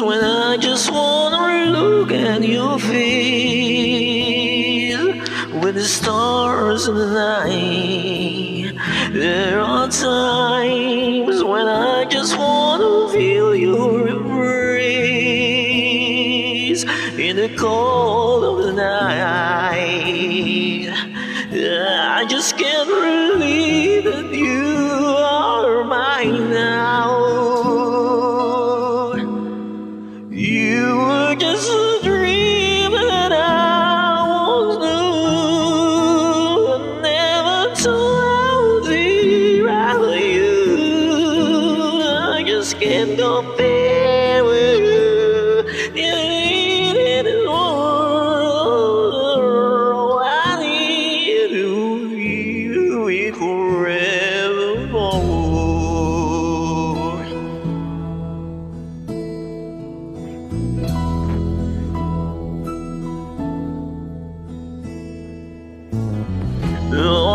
when I just wanna look at your face with the stars in the night. There are times when I just wanna feel your embrace in the cold of the night. I just can't You were just a dream that I never with you. I just can't compare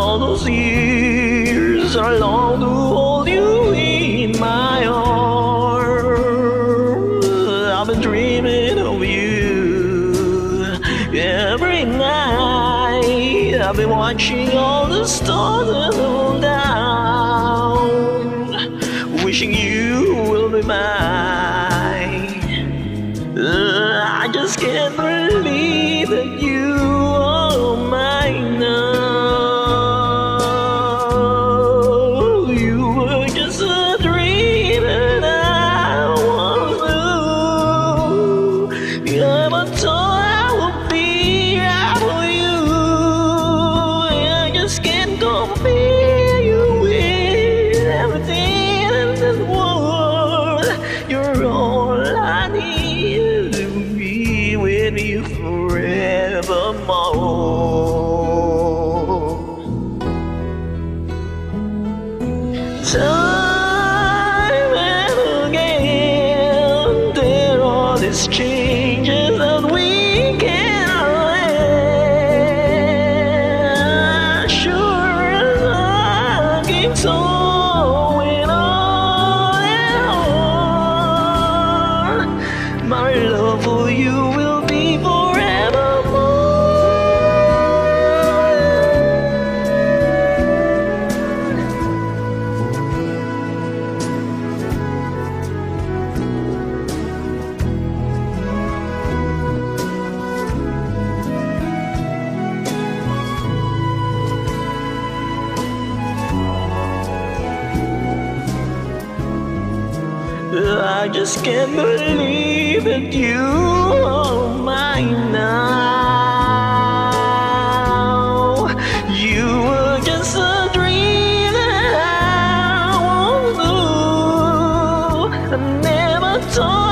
All those years I long to hold you in my arms. I've been dreaming of you every night. I've been watching all the stars down, wishing you will be mine. I just can't believe that you Time I just can't believe that you are mine now. You were just a dream that I won't lose. I never thought.